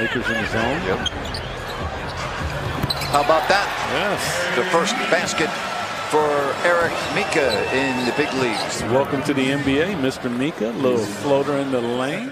Lakers in the zone. Yep. How about that? Yes. The first basket for Eric Mika in the big leagues. Welcome to the NBA, Mr. Mika. Little floater in the lane.